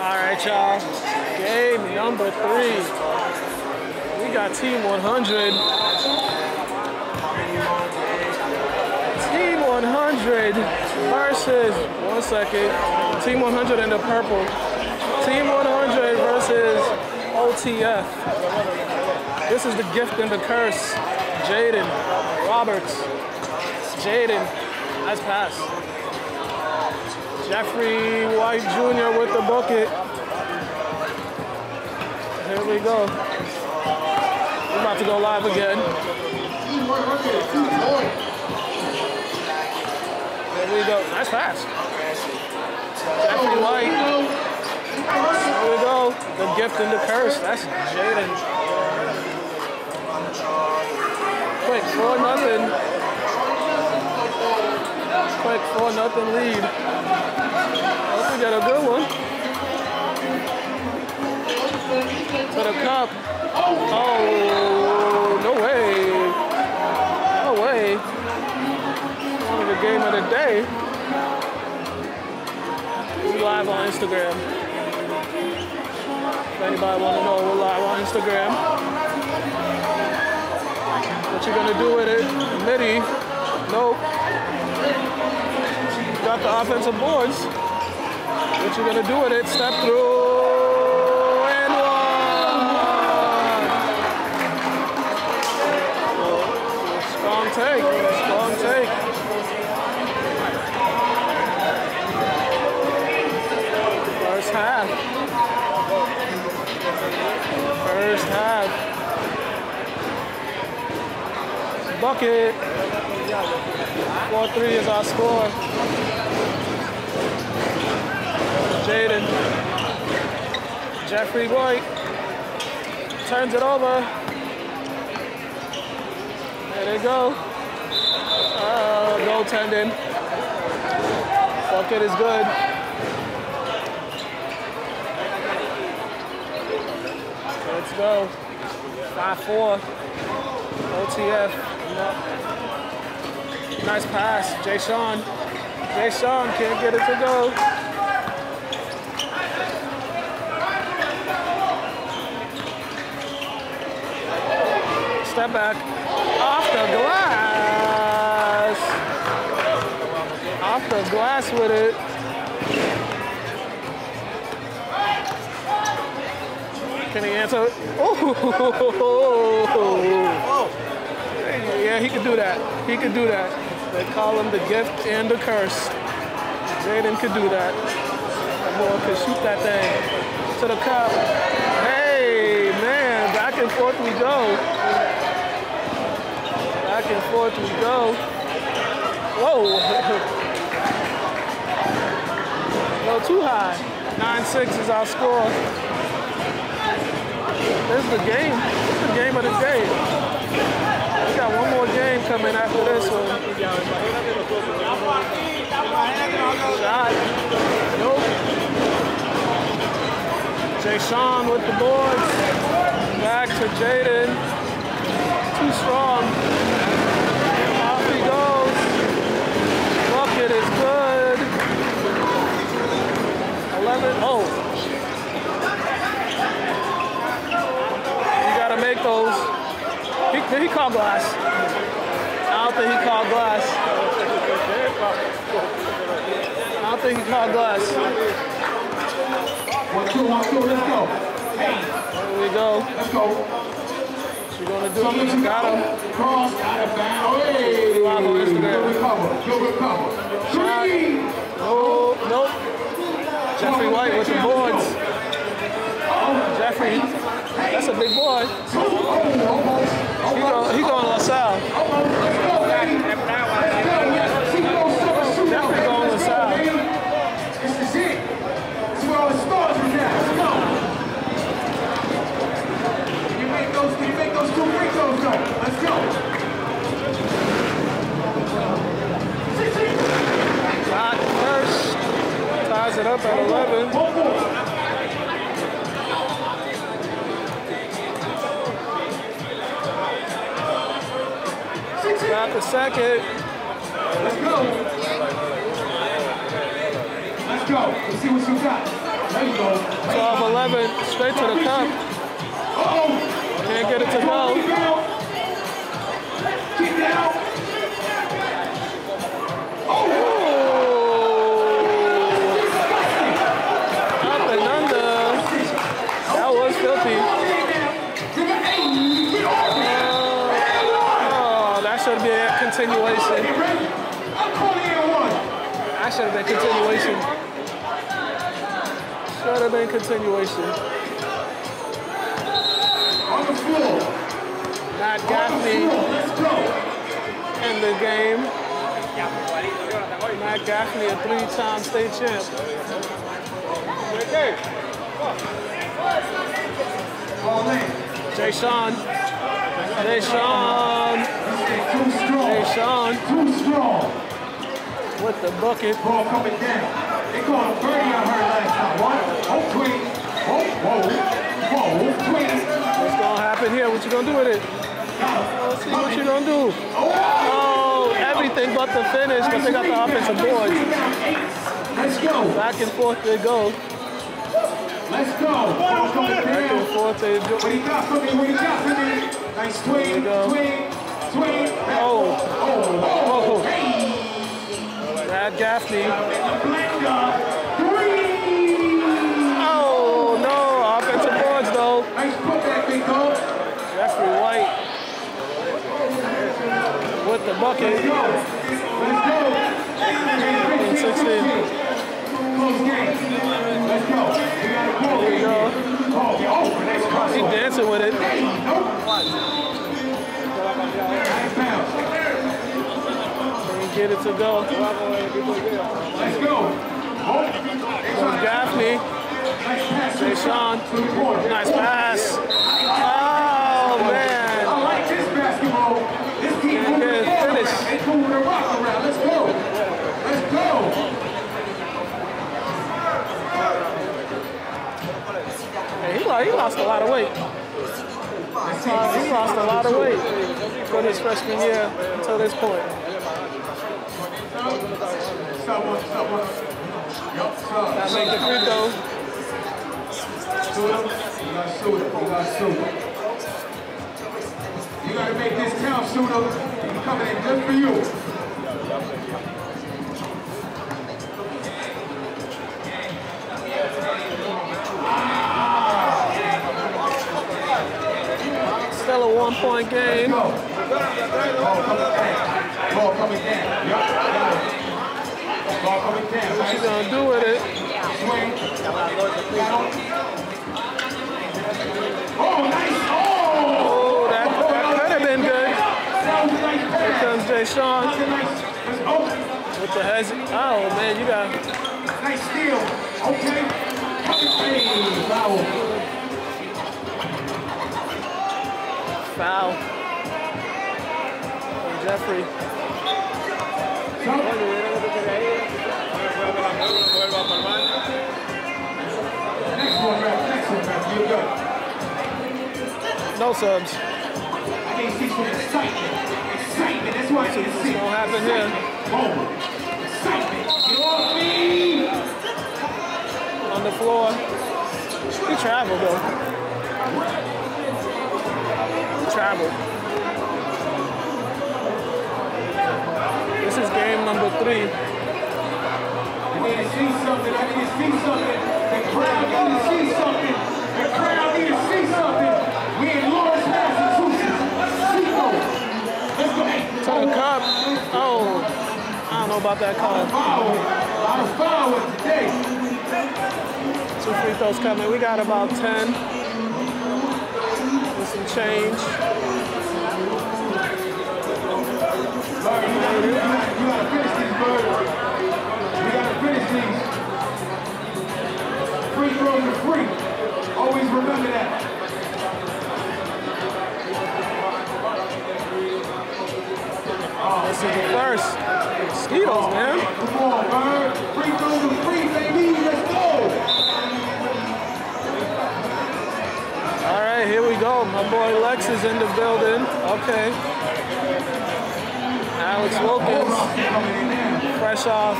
All right, y'all. Game number three. We got Team 100. Team 100 versus, one second, Team 100 in the purple. Team 100 versus OTF. This is the gift and the curse. Jaden Roberts. Jaden, nice pass. Jeffrey White Jr. with the bucket. Here we go. We're about to go live again. There we go. Nice pass. Jeffrey White. There we go. The gift and the curse. That's Jaden. Quick, 4 nothing. Quick 4 nothing lead. Hope we got a good one. To the cup. Oh, no way. No way. One of the game of the day. We live on Instagram. If anybody want to know, we're live on Instagram. What you gonna do with it? Midi? Nope. Got the offensive boards. What you gonna do with it? Step through and one. Strong take. Strong take. First half. First half. Bucket. 4-3 is our score. Jaden. Jeffrey White. Turns it over. There they go. Uh, goaltending. Bucket is good. Let's go. 5-4. OTF. Nice pass. Jay Sean. Jay Sean can't get it to go. Step back. Off the glass. Off the glass with it. Can he answer? Oh! Yeah, he could do that. He could do that. They call him the gift and the curse. Jaden could do that. That boy could shoot that thing to the cup. Hey, man, back and forth we go. And forth we go. Whoa. Go too high. 9-6 is our score. This is the game. This is the game of the day. We got one more game coming after this one. Shot. Nope. Jay Sean with the boards. Back to Jaden. Too strong. Off he goes. Bucket is good. 11. Oh. You gotta make those. He, called glass? I don't think he called glass. I don't think he called glass. One, two, one, two, let's go. There we go. Let's go. What you gonna do? Something You got him. Cross out of bounds. Hey, Live on Instagram. Good recover. Good recover. Three. Oh, nope. Jeffrey White with the boards. That's a big boy. He going, he going LaSalle. Going. This is it. Is where all the stars. Let's go. You make those, two go. Let's go. First. Ties it up at 11. Got the second. Let's go. Let's go. Let's see what you got. There you go. 12 11, straight to the cup. Uh-oh. Can't get it to go. That should have been continuation. Should have been continuation. On the floor. The Gaffney in the game. Matt Gaffney, a three-time state champ. In. Jay Sean. Jay Sean. Jay Sean Too strong. With the bucket. Ball coming down. They called a birdie I heard last time. What? Oh, queen. Oh, whoa. Whoa, queen. What's gonna happen here? What you gonna do with it? Let's see what you gonna do. Oh, everything but the finish, but they got the offensive boards. Let's go. Back and forth they go. Let's go. Ball coming Back and forth they do. What he got for me? What he got for me? Nice swing, go. swing, swing. Oh, Oh, oh. oh. oh. Hey. Matt Gaffney. Oh, no, offensive boards though. Nice putback, big dog. Jeffrey White with the Let's bucket. go. Let's go. 16. Let's go. We got a ball There you go. Oh, next He hustle. dancing with it. Get it to go. Let's go. Oh, trying to- Gaffney, Nice pass to Jay the Sean. to the corner. Nice pass. Oh, man. I like this basketball. This team moving the around. They moving the rock around. Let's go. Let's go. Hey, he, lost, he lost a lot of weight. He lost a lot of weight from his freshman year until this point. Someone, someone. Yup, sir. That make the free throw. Shoot him. You gotta shoot him. You gotta shoot him. You gotta make this count, shoot him. He's coming in just for you. Still a one-point game. Oh, Ball coming down. Ball coming down. Yup. Ball coming down. What you gonna do with it? swing. Oh, nice. Oh! Oh, that, that oh, could have been good. That was a nice Here comes Jay Sean That's a nice. That's, oh, with the heads. Oh man, you got nice steal. Okay. Foul. foul. Jeffrey. No subs. I excitement. Excitement. That's I see. Gonna happen here. Excitement. Me. On the floor. He traveled though. He traveled. Is game number three. I need to see something. I need to see something. The crowd need to see something. The crowd need to see something. We in Lawrence, Massachusetts. Let's go. To the cup. Oh, I don't know about that call. with today. Two free throws coming. We got about 10 with some change. You gotta, you you finish these. We gotta finish these. Free free. Always remember that. This is the first. Mosquitoes, man. Come on, Bird. Free throws are free, baby. Let's go. All right, here we go. My boy Lex is in the building. Okay. Alex Wilkins, fresh off,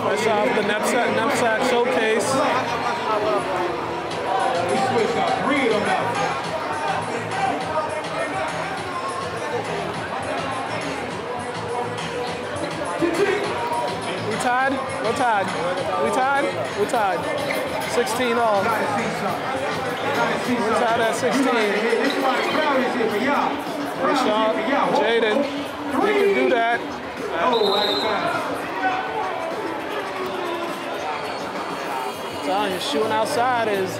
fresh off the knapsack, knapsack showcase. We tied? We tied. We tied? We tied. 16 all. We tied at 16. This is why the crowd is here for y'all. Crowd is Sean, here for y'all. Jaden, you can do that. Oh, that's fast. Telling you, shooting outside is.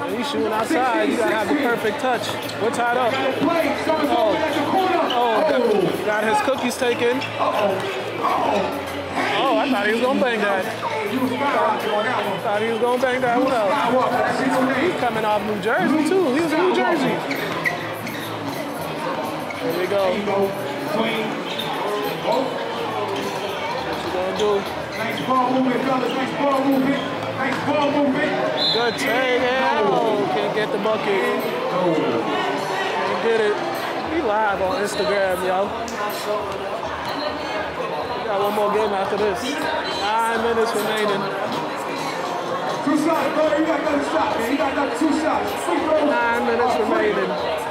When you shooting outside, you gotta have the perfect touch. We're tied up. Oh. open at the corner. Oh, got, got his cookies taken. Oh, I thought he was gonna bang that. You was skyrocketing on that one. Thought he was gonna bang that one up. Skywalker, that's his name. Coming off New Jersey too. He was in New Jersey. Here we go. Oh. What you gonna do? Nice ball movement, fellas. Nice ball movement. Nice ball movement. Good take. Oh, can't get the bucket. Can't get it. He live on Instagram, yo. We got one more game after this. Nine minutes remaining. Two shots, brother. You got another shot, man. You got another two shots. Nine minutes remaining.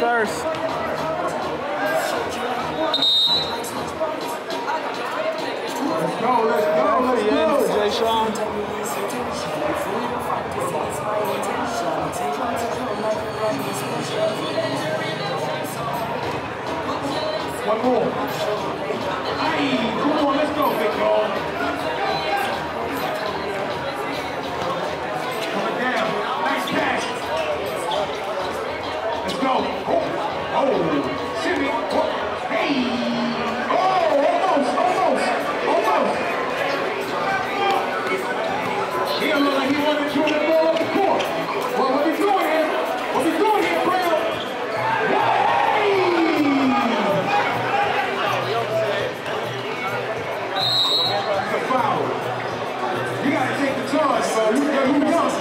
First. Let's go, let's go, let's go. One more. Hey, come on, let's go, big dog.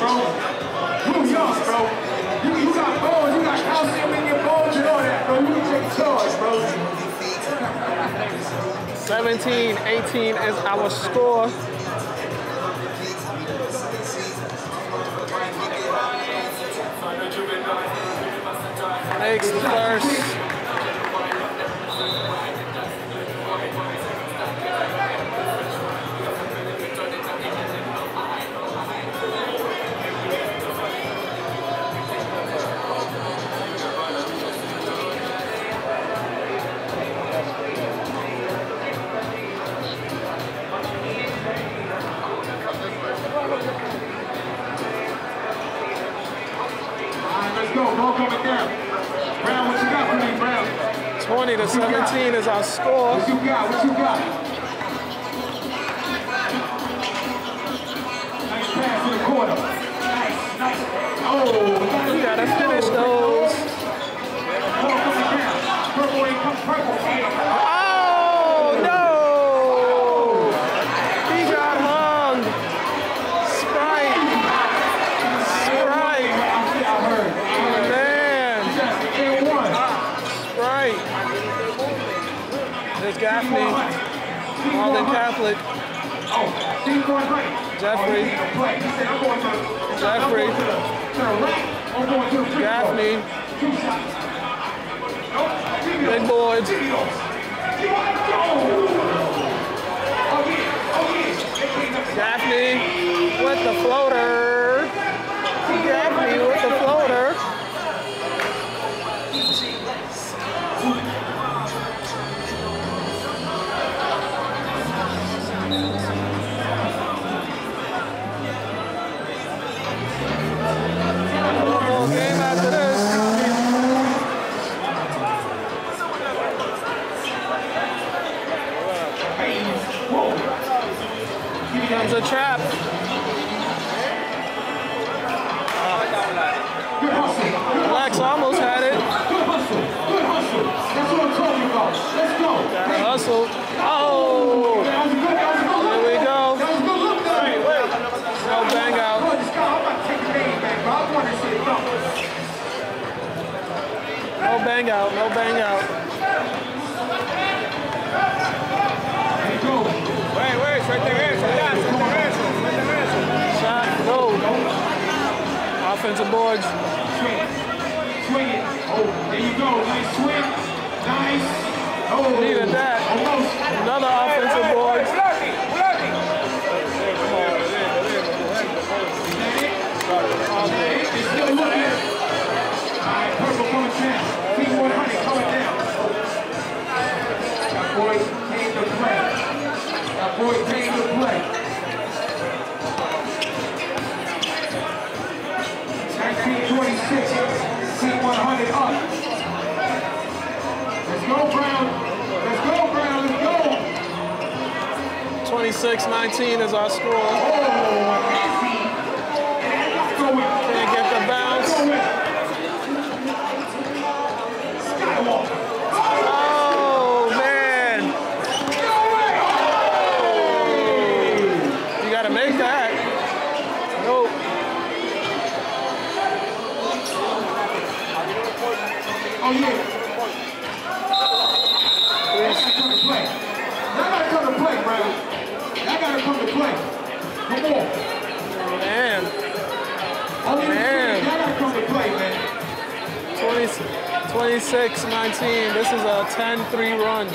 Bro. You young, bro. You, you got bones, you got calcium in your bones and all that, bro. You can take charge, bro. 17 18 is our score. Makes the to 17 is our score. What you got? What you got? Nice pass in the corner. Nice, nice. Oh, We gotta finish those. Ball coming down. Purple ain't come purple. Oh no! He got hung. Sprite. Sprite. I see, I heard. Man. Just and one. Sprite. There's Gaffney. Malden Catholic. Oh, team going right. Jeffrey. Oh, he didn't play. He said, I'm going to, Jeffrey. I'm going to the, to the right. I'm going to the free throw. Gaffney. Two shots. Nope. Give me Big those. boards. Give me those. You want to go? Oh, yeah. Oh, yeah. They cleaned up the Gaffney with the floater. Gaffney with the One more game after this. Comes a trap. Good hustle. Lex almost had it. Good hustle. Good hustle. That's what I'm talking about. Let's go. Got a hustle. Oh! That was a good, that was a good look. There we go. That was a good look, though. No bang out. Boy, this guy, I'm about to take the name back, bro. I want to see it go. No bang out. No bang out. There. Wait, wait, suelta eso, ya, suelta eso, suelta. Shot. Go. Offensive boards. Swing it. Swing it. Oh, there you go. Nice swing. Nice. Oh, Needed that. Almost. Another offensive board. Boy came to play. 1926, Team 100 up. Let's go, Brown. Let's go, Brown. Let's go. 26-19 is our score. Oh, easy. Go with Can't get the bounce. Go with Skywalker. Oh, man. You gotta make that. Nope. Oh, yeah. Y'all gotta come to play. Y'all gotta come to play, Brown. Y'all gotta come to play. Come on. Man. Only Man. fans, Y'all gotta come to play, man. 20, 26-19. This is a 10-3 run.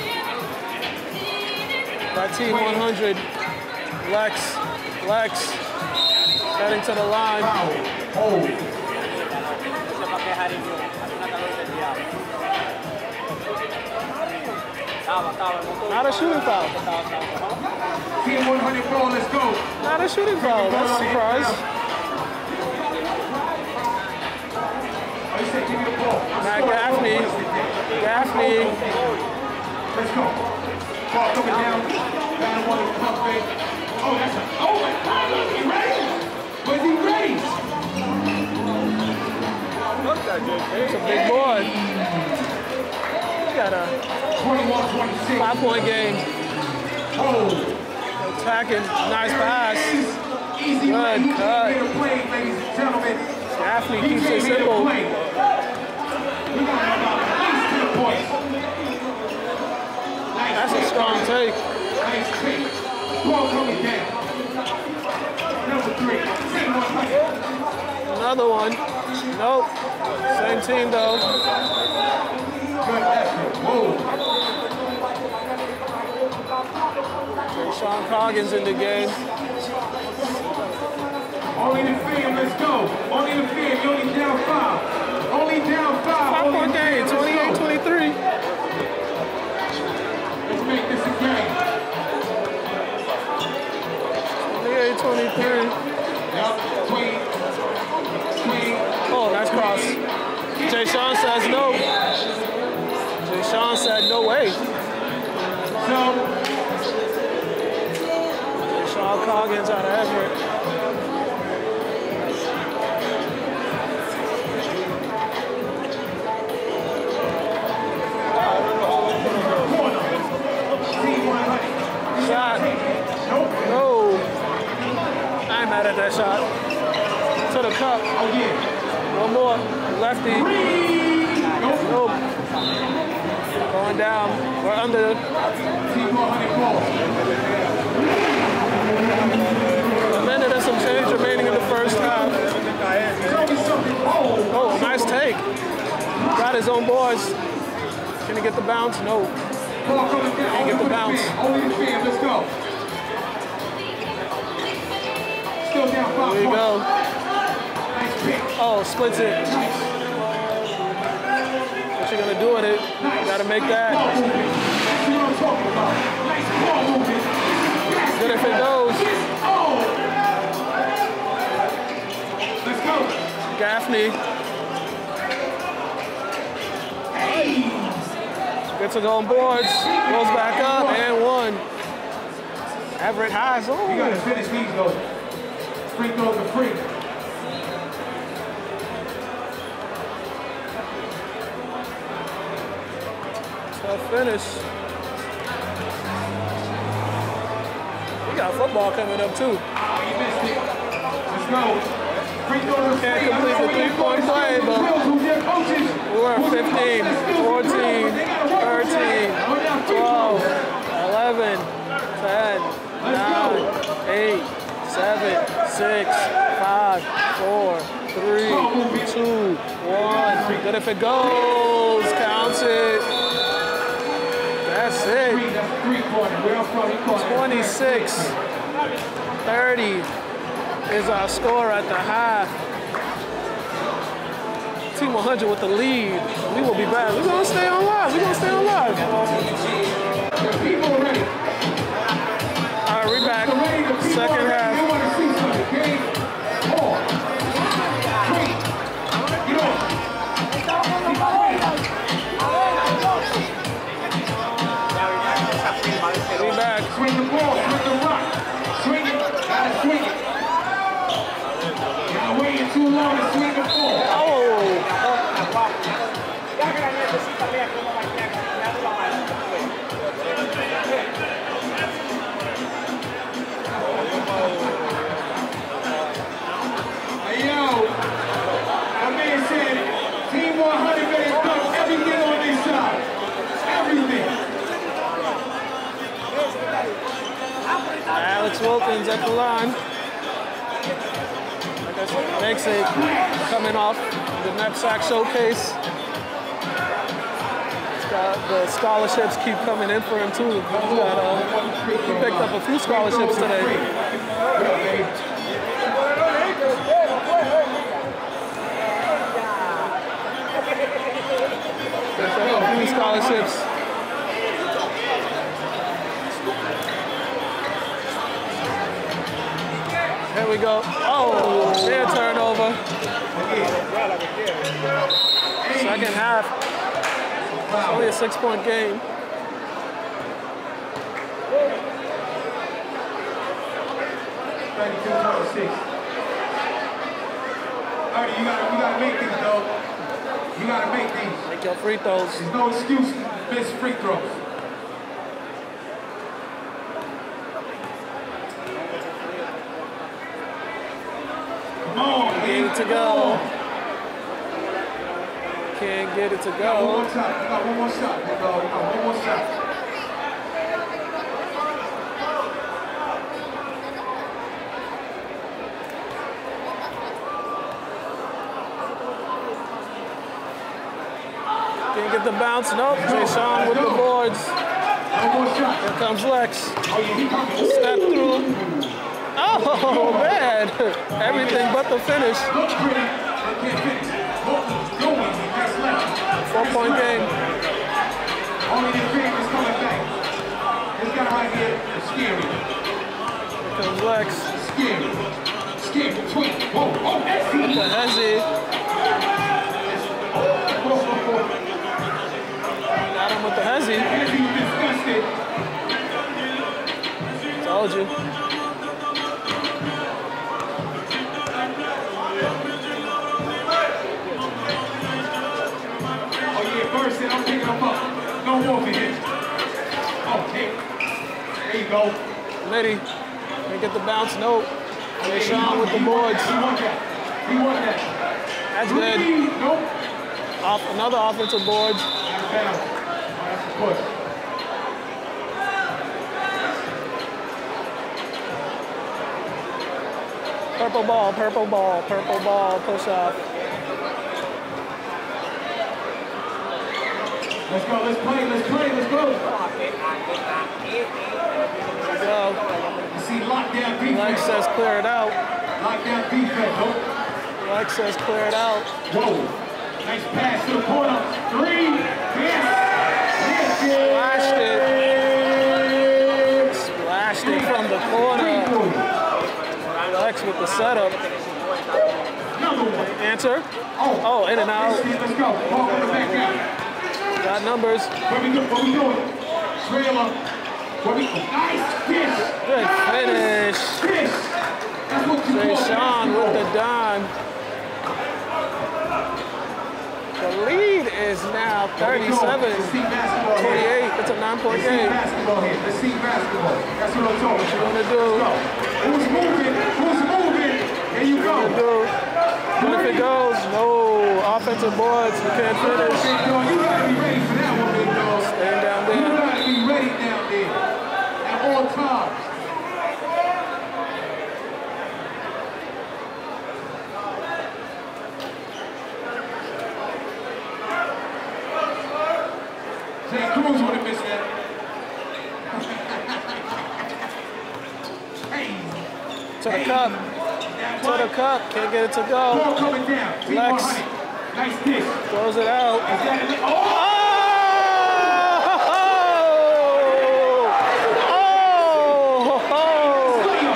That team 100. Lex. Lex. Heading to the line. Foul. Oh. Hold. Not a shooting foul. Team 100 ball, let's go. Not a shooting foul. That's a surprise. Oh. Matt Gaffney. Gaffney. Let's go. Ball coming down. Down one pump fake. Oh, that's a, oh my God, look, he ready? Was he ready? It's a big boy. Got a 21, 26. five-point game. Oh, Attacking. Nice pass. Good. Cut. keeps it simple. play. We got about at least 10 points. Nice That's a strong take. Another one. Nope. Same team though. Good effort. Whoa. Sean Coggins in the game. Only the fam, let's go. Only the fam, you only down five. Only down five. Five the game, fam, let's go. 28 23. Let's make this a game. 28 23. Yup, Queen. Queen. Oh, nice cross. Jay Sean says no. Said no way. So, Sean Coggins out of Everett. corner. Team 100. Shot. No. I ain't mad at that shot. To the cup. One more. Lefty. Nope. Going down. We're under. Team 100. A minute some change remaining in the first half. Oh. Nice take. Got his own boys. Can he get the bounce? No. Down. Get the bounce. Let's go. There you go. Oh, splits it. What you gonna do with it? Gotta make that. Good if it goes. Gaffney gets his own boards, goes back up, and one. Everett Highs. You gotta finish these though. Free throws are free. Finish. We got football coming up too. You missed it. Let's go. Free throws are Can't complete the three-point play, but- who their coaches. We're their 15, 14, but they gotta work on 13, that. Oh, now free 12, 11, 10, 9, 8, 7, 6, 5, 4, 3, 2, One. Good if it goes. Counts it. Call that 26 30 is our score at the half. Team 100 with the lead. We will be back. We're going to stay on live. We're going to stay on live. Off the knapsack showcase. The scholarships keep coming in for him too. He's got, uh, he picked up a few scholarships today. Scholarships. There we go. Oh, their turnover. Second half. It's only a six-point game. Thirty-two, twenty-six. Ernie, you gotta, you gotta make these, though. You gotta make these. Make your free throws. There's no excuse to miss free throws. Come on, Get man. It to go. Can't get it to got one go. more shot. We got one more shot. We got, one more shot. Can't get the bounce. Nope. Jay Sean with the boards. Here comes Lex. Oh, yeah, he coming. Step through. Oh, man. Everything but the finish. Left. Four-point game. Only the dream is coming back. This guy right here is scary. Here comes Lex. Scary. Scary. Tweet. Oh, The he. Hezzy. Got him with the Hezzy. Told you. Yeah, I'm picking him up. No more for him. Okay. There you go. Liddy. Can't get the bounce. Nope. Jay Sean with the boards. He want that. He want that. That's good. Nope. Off another offensive. Oh, that's a push. Purple ball, purple ball, purple ball, push off. Let's go. Let's play. Let's play. Let's go. Go. You see lockdown defense. Lex says clear it out. Lockdown defense. Nope. Lex says clear it out. Whoa. Nice pass to the corner. Three. Yes. Yes. Flashed it. Splashed it from the corner. Lex with the setup. Answer. Oh. Oh, in and out. Let's go. Walk on the back out. Got numbers. What we do? What we doing? Trailer. What we? Nice fish. Good finish. Fish. That's what you call Sean with the dime. The lead is now What we 37 Let's see basketball here. 28. It's a nine point Let's see game. basketball here. Let's see basketball. That's what I'm talking about. Gonna do. Who's moving? Who's moving? There you go. But if it goes, no offensive boards. You can't finish. You gotta be ready for that one, big dog. Down there. You gotta be ready down there at all times. Jay Cruz would have missed that. to the cup. To the cup. Can't get it to go. Relax coming down. Team Lex. 100. Nice dish. Throws it out. Oh! Oh! Player.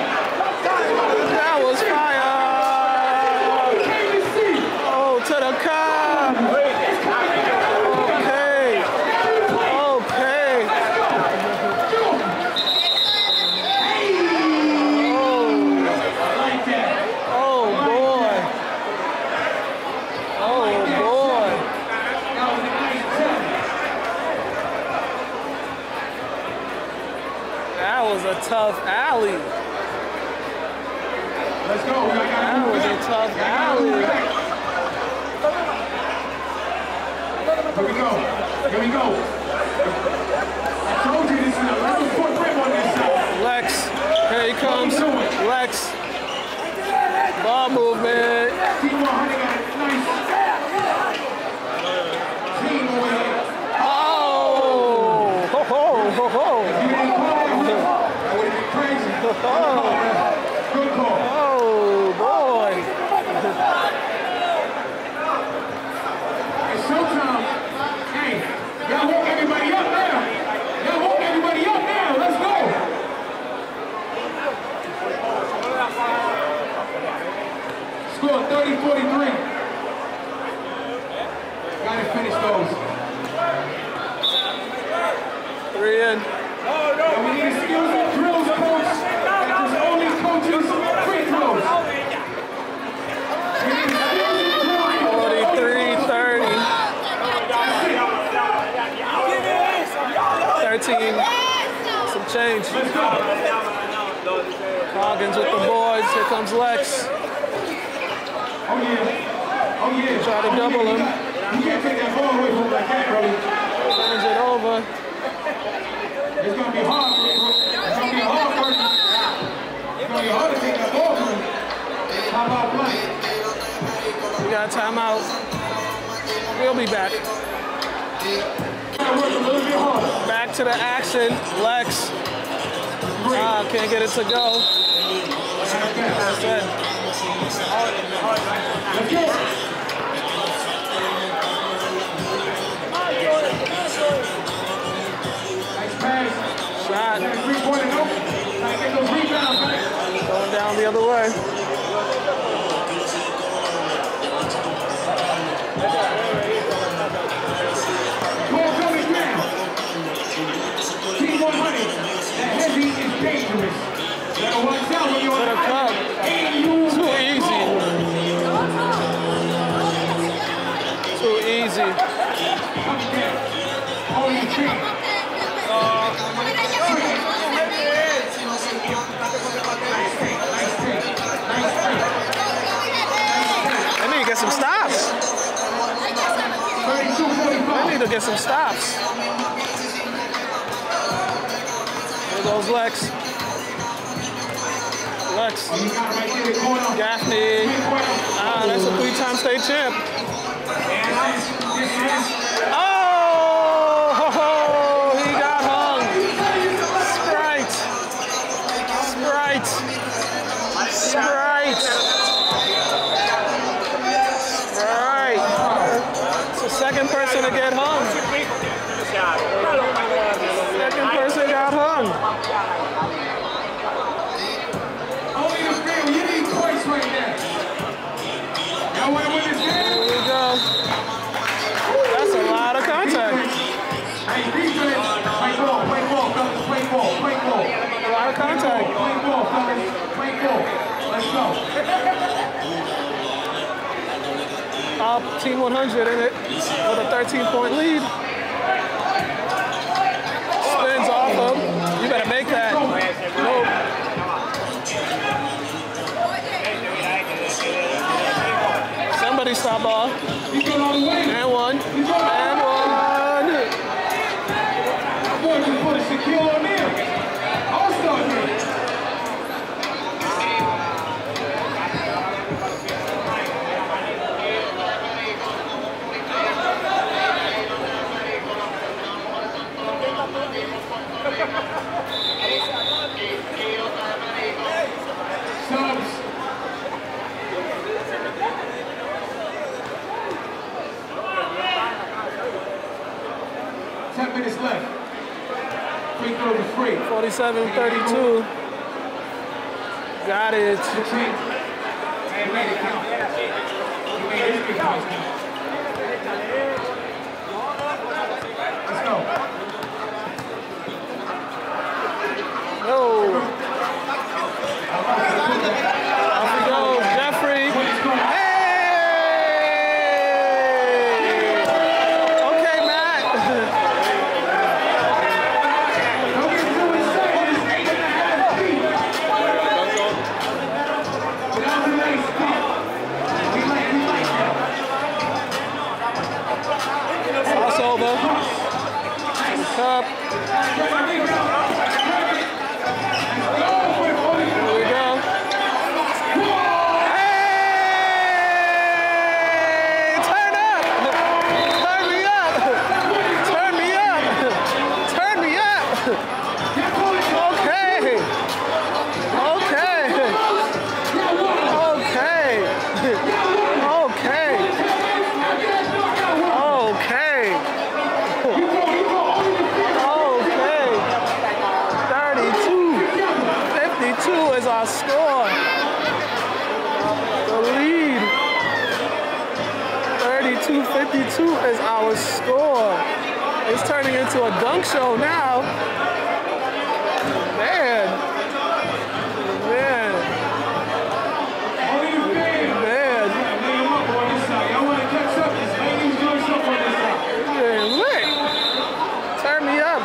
That was fire! KBC. Oh, to the cup! Okay! Okay! Like that. Oh boy! Oh boy! That was a nice tell. That was a tough alley. Let's go. That was a tough alley. Here we go. Here we go. I told you this is a level foot rim on this side. Lex, here he comes. Lex. Ball movement. Team 100 got a nice team over here. Oh! Ho ho ho ho! You didn't call that, that would have been crazy. Good call, man. Good call. Oh boy! It's showtime. Hey, y'all woke everybody up now. Y'all woke everybody up now. Let's go. Score 30 43. Gotta finish those. Three in. And we need a skills and drills coach that just only coaches free throws. We need a skills and drills coach. 43 30. 13. Some change. Coggins with the boys. Here comes Lex. Try to double him. You. Turns it over. It's gonna be hard. It's gonna be hard for him. It's gonna be hard to take that ball from him. How about play? We got a timeout. We'll be back. Gotta work a little bit harder. Back to the action. Lex. Ah, can't get it to go. That's it. Nice pass. Shot. Got a three-pointer, no? Gotta get those rebounds, man. Going down the other way. Some stops. 32 They 45. need to get some stops. There goes Lex. Gaffney. Ah, that's a three-time state champ. Oh, Team 100 in it with a 13 point lead. 47-32. Got it.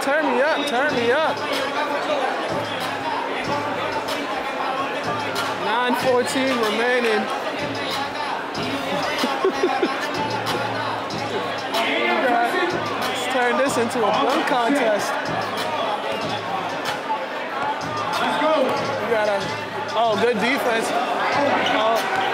turn me up, turn me up. 9.14 remaining. Let's turn this into a blunt contest. Let's go. You gotta, oh, good defense. Oh.